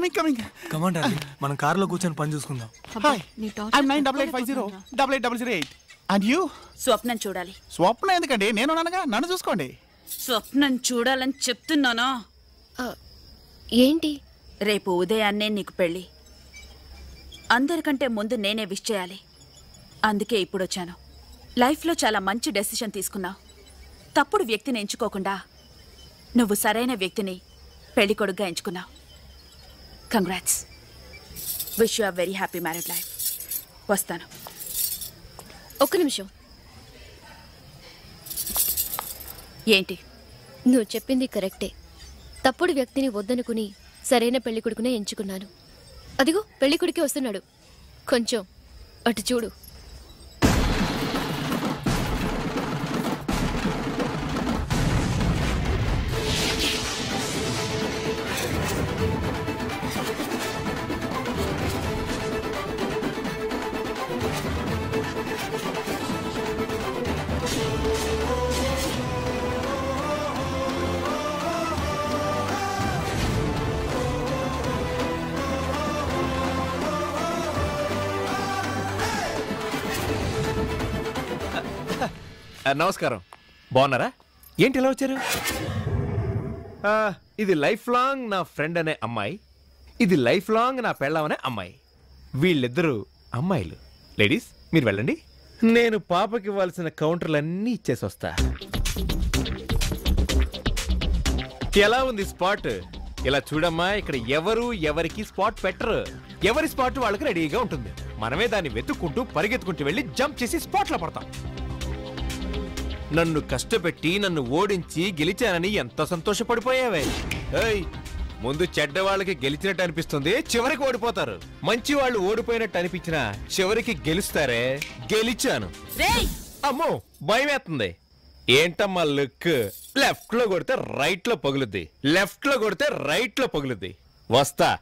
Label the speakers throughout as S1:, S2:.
S1: Coming coming
S2: command మనం కారులో కూర్చొని పని చూసుకుందాం.
S1: Hi I'm nine double eight five zero double eight double zero eight and you
S3: స్వప్నం చూడాలి.
S1: స్వప్న ఎందుకండి? నేను అనగా నన్ను చూసుకోండి.
S3: స్వప్నం చూడాలని చెప్తున్నానా.
S4: ఏంటి?
S3: రేపు ఉదయాన్నే నీకు పెళ్ళి. అందరికంటే ముందు నేనే విష్ చేయాలి. అందుకే ఇప్పుడు వచ్చాను లైఫ్లో చాలా మంచి డెసిషన్ తీసుకున్నావు. తప్పుడు వ్యక్తిని ఎంచుకోకుండా నువ్వు సరైన వ్యక్తిని పెళ్ళి కొడుగ్గా ఎంచుకున్నావు. Congrats wish you very happy married life వస్తాను.
S4: ఒక్క నిమిషం.
S3: ఏంటి?
S4: నువ్వు చెప్పింది కరెక్టే. తప్పుడు వ్యక్తిని వద్దనుకుని సరైన పెళ్ళి కొడుకునే ఎంచుకున్నాను. అదిగో పెళ్ళి కొడుకే వస్తున్నాడు. కొంచెం అటు చూడు.
S5: నమస్కారం. బాగున్నారా? ఏంటి ఇలా వచ్చారు? ఇది లైఫ్ లాంగ్ నా ఫ్రెండ్ అనే అమ్మాయి. ఇది లైఫ్ లాంగ్ నా పెళ్ళం అనే అమ్మాయి. వీళ్ళిద్దరూ అమ్మాయిలు. లేడీస్ మీరు వెళ్ళండి. నేను పాపకి ఇవ్వాల్సిన కౌంటర్లన్నీ ఇచ్చేసి వస్తా. ఎలా ఉంది స్పాట్? ఇలా చూడమ్మా ఇక్కడ ఎవరు ఎవరికి స్పాట్ పెట్టరు. ఎవరి స్పాట్ వాళ్ళకి రెడీగా ఉంటుంది. మనమే దాన్ని వెతుక్కుంటూ పరిగెత్తుకుంటూ వెళ్ళి జంప్ చేసి స్పాట్లో పడతాం. నన్ను కష్టపెట్టి నన్ను ఓడించి గెలిచానని ఎంత సంతోషపడిపోయావే? ఏయ్ ముందు చెడ్డ వాళ్ళకి గెలిచినట్టు అనిపిస్తుంది చివరికి ఓడిపోతారు. మంచి వాళ్ళు ఓడిపోయినట్టు అనిపించినా చివరికి గెలుస్తారే? గెలిచాను. అమ్మో భయమేస్తుంది ఏంటమ్మా లుక్? లెఫ్ట్లో కొడితే రైట్లో పగులుద్ది. లెఫ్ట్లో కొడితే రైట్లో పగులుద్ది. వస్తా.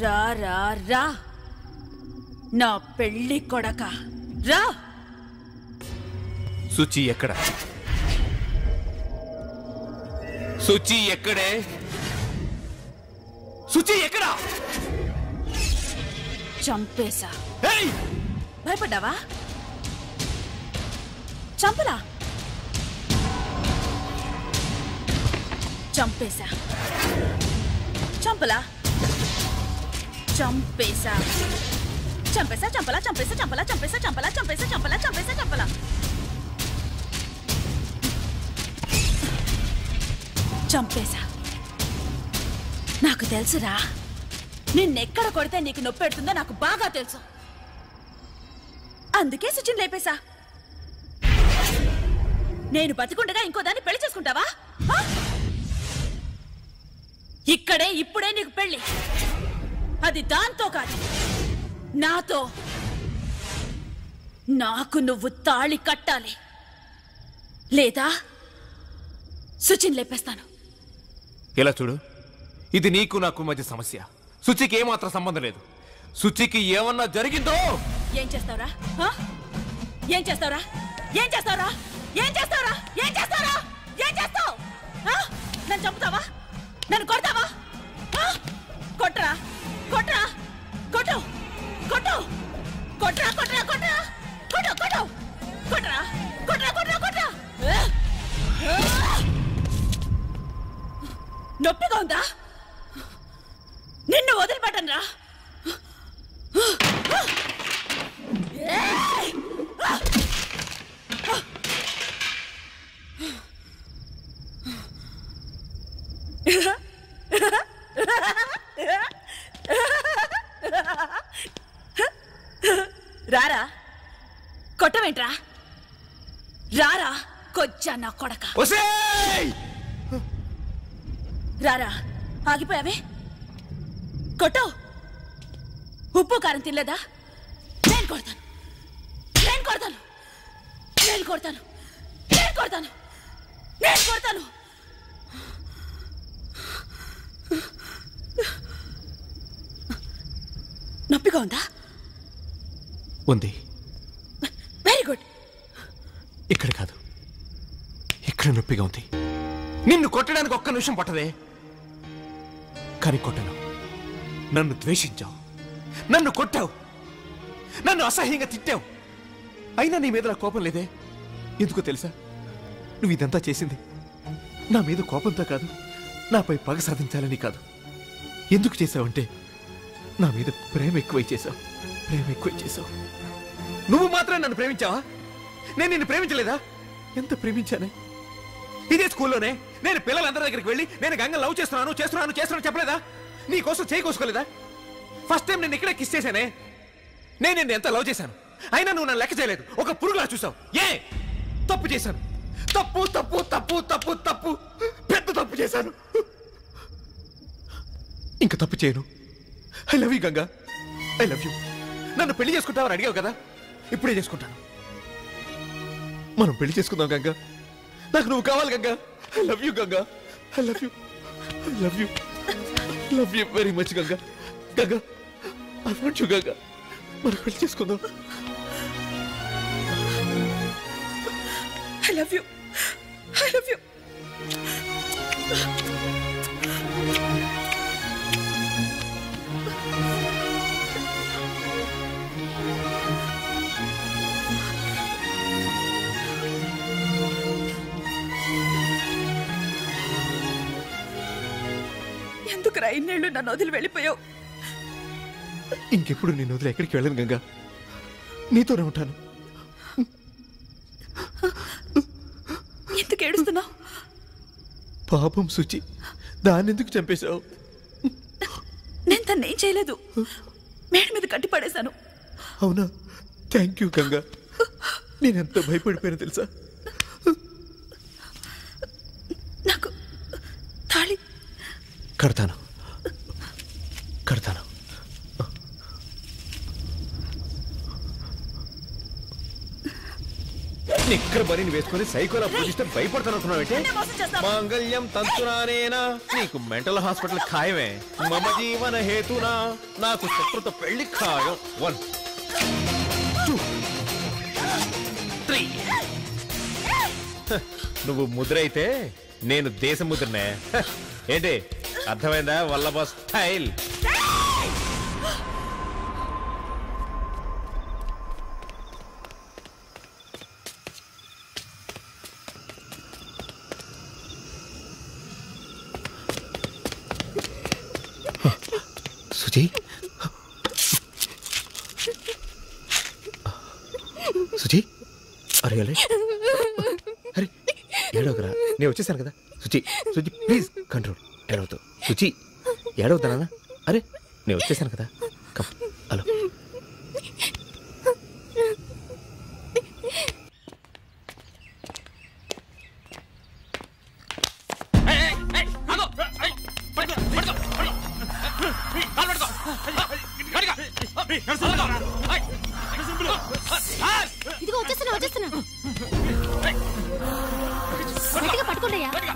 S3: రా రా రా. నా పెళ్ళి కొడక. రా.
S5: సుచి ఎక్కడ? సుచి ఎక్కడే? సుచి ఎక్కడా?
S3: చంపేశా. భయపడ్డావా? చంపలా చంపేశా. చంపలా? చంపేశా. చంపేశా చంపలా చంపేశా చంపలా చంపేశా చంపలా చంపేశా చంపలా చంపేశా చంపలా. చంపేశా. నాకు తెలుసురా నిన్నెక్కడ కొడితే నీకు నొప్పి పెడుతుందో నాకు బాగా తెలుసు. అందుకే సుచిన్ లేపేశా. నేను బతికుండగా ఇంకో దాన్ని పెళ్ళి చేసుకుంటావా? ఇక్కడే ఇప్పుడే నీకు పెళ్ళి. అది దాంతో కాదు. నాతో. నాకు నువ్వు తాళి కట్టాలి. లేదా? సుచిన్ లేపేస్తాను.
S5: ఇలా చూడు. ఇది నీకు నాకు మధ్య సమస్య. సుచికి ఏమాత్రం సంబంధం లేదు. సుచికి ఏమన్నా జరిగిందో?
S3: ఏం చేస్తావురా? ఆ? ఏం చేస్తావురా? ఏం చేస్తావురా? ఏం చేస్తావురా? ఏం చేస్తావురా? ఏం చేస్తావు? ఆ? నన్ను చంపుతావా? నన్ను కొడతావా? ఆ? కొట్టరా? కొట్టరా కొట్టు. కొట్టు. కొట్టరా కొట్టరా కొట్టరా కొట్టు కొట్టు. కొట్టరా కొట్టరా కొట్టరా కొట్టరా ఆ? ఆ? నొప్పిగా ఉందా? నిన్ను వదిలిపెట్టను రా రారా కొట్టమేంట్రా రారా కొజ్జా నా కొడక. రారా ఆగిపోయావే? కొట్టు. ఉప్పు కారం తినలేదా? నేను కొడతాను. నేను కొడతాను. నేను కొడతాను. నేను కొడతాను. నేను కొడతాను. నొప్పిగా ఉందా?
S5: ఉంది. ఇక్కడ కాదు. ఇక్కడ నొప్పిగా ఉంది. నిన్ను కొట్టడానికి ఒక్క నిమిషం పట్టదే. కానీ కొట్టను. నన్ను ద్వేషించావు. నన్ను కొట్టావు. నన్ను అసహ్యంగా తిట్టావు. అయినా నీ మీద నా కోపం లేదే? ఎందుకో తెలుసా? నువ్వు ఇదంతా చేసింది నా మీద కోపంతో కాదు నాపై పగ సాధించాలని కాదు. ఎందుకు చేసావంటే నా మీద ప్రేమ ఎక్కువై చేశావు. ప్రేమ ఎక్కువై చేశావు. నువ్వు మాత్రం నన్ను ప్రేమించావా? నేను నిన్ను ప్రేమించలేదా? ఎంత ప్రేమించానే? ఇదే స్కూల్లోనే నేను పిల్లలందరి దగ్గరికి వెళ్ళి నేను గంగ లవ్ చేస్తున్నాను చేస్తున్నాను చేస్తున్నాను చెప్పలేదా? నీ కోసం చేయకోసుకోలేదా ఫస్ట్ టైం నేను ఇక్కడే కిస్ చేశానే. నేను నిన్ను ఎంత లవ్ చేశాను? అయినా నువ్వు నన్ను లెక్క చేయలేదు. ఒక పురుగులా చూసావు ఏ? తప్పు చేశాను. తప్పు తప్పు తప్పు తప్పు తప్పు. పెద్ద తప్పు చేశాను. ఇంకా తప్పు చేయను. I love you Ganga. I love you నన్ను పెళ్ళి చేసుకుంటావని అడిగావు కదా? ఇప్పుడే చేసుకుంటాను. మనం పెళ్ళి చేసుకుందాం గంగ. నాకు నువ్వు కావాలి Ganga. I love you Ganga. I love you I love you love you very much Ganga. Ganga I want you మనం పెళ్ళి చేసుకుందాం.
S3: I love you I love you ఎందుకురా ఇన్నేళ్ళు నన్ను వదిలి వెళ్ళిపోయావు.
S5: ఇంకెప్పుడు నేను వదిలి ఎక్కడికి వెళ్ళను గంగా. నీతోనే ఉంటాను.
S3: ఎందుకు ఏడుస్తున్నావు?
S5: పాపం శుచి దాన్ని ఎందుకు చంపేశావు?
S3: నేను తను ఏం చేయలేదు. మేడ మీద కట్టి పడేశాను.
S5: అవునా? Thank you Ganga. నేనెంత భయపడిపోయాను తెలుసా?
S3: నాకు తాళి
S5: కడతాను. నిక్కర బరిని వేసుకొని సైకోలా పూజిస్తే భయపడతాను? మాంగళ్యం తంతునానేనా నీకు మెంటల్ హాస్పిటల్ ఖాయమే. మమ జీవన హేతునా? నాకు శత్రుత పెళ్ళి ఖాయం. One two three. నువ్వు ముద్ర అయితే నేను దేశ ముద్రనే ఏంటి? అర్థమైందా? వల్లభ స్టైల్ సుజీ సుజీ అరే అరే అరే ఏడవకరా. నేను వచ్చేసాను కదా. సుచి సుచి ప్లీజ్ కంట్రోల్ ఏడవద్దు. సుచి ఏడవద్దా అరే నేను వచ్చేసాను కదా. కమ్.
S4: వచ్చేస్తున్నా వచ్చేస్తున్నా. గట్టిగా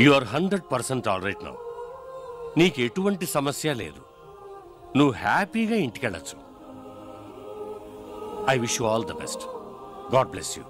S6: you are hundred percent all right now నీకు ఎటువంటి సమస్య లేదు. నువ్వు హ్యాపీగా ఇంటికెళ్ళచ్చు. I wish you all the best God bless you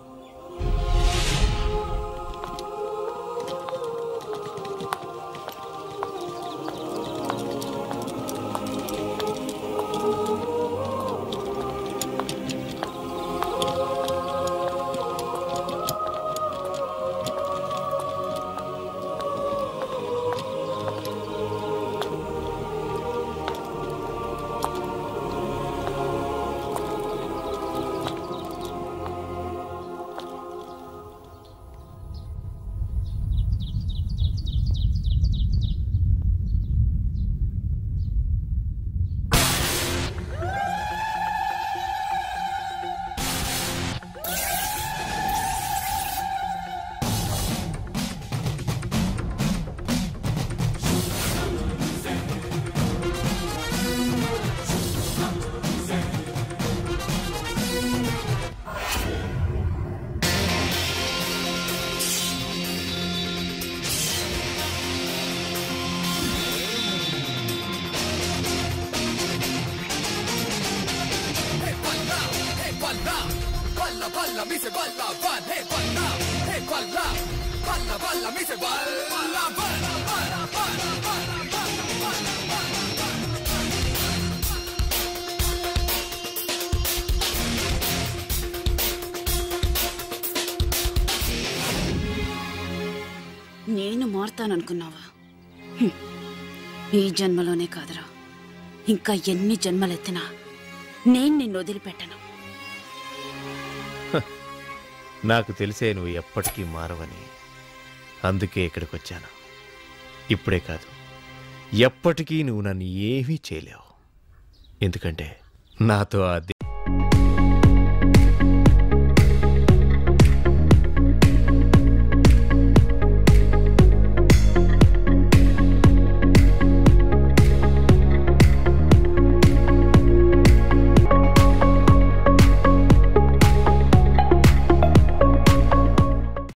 S3: నేను మారుతాననుకున్నావా. ఈ జన్మలోనే కాదురా. ఇంకా ఎన్ని జన్మలెత్తినా నేను నిన్ను వదిలిపెట్టను.
S5: నాకు తెలిసే నువ్వు ఎప్పటికీ మారవని. అందుకే ఇక్కడికి వచ్చాను ఇప్పుడే కాదు ఎప్పటికీ నువ్వు నన్ను ఏమీ చేయలేవు. ఎందుకంటే నాతో ఆ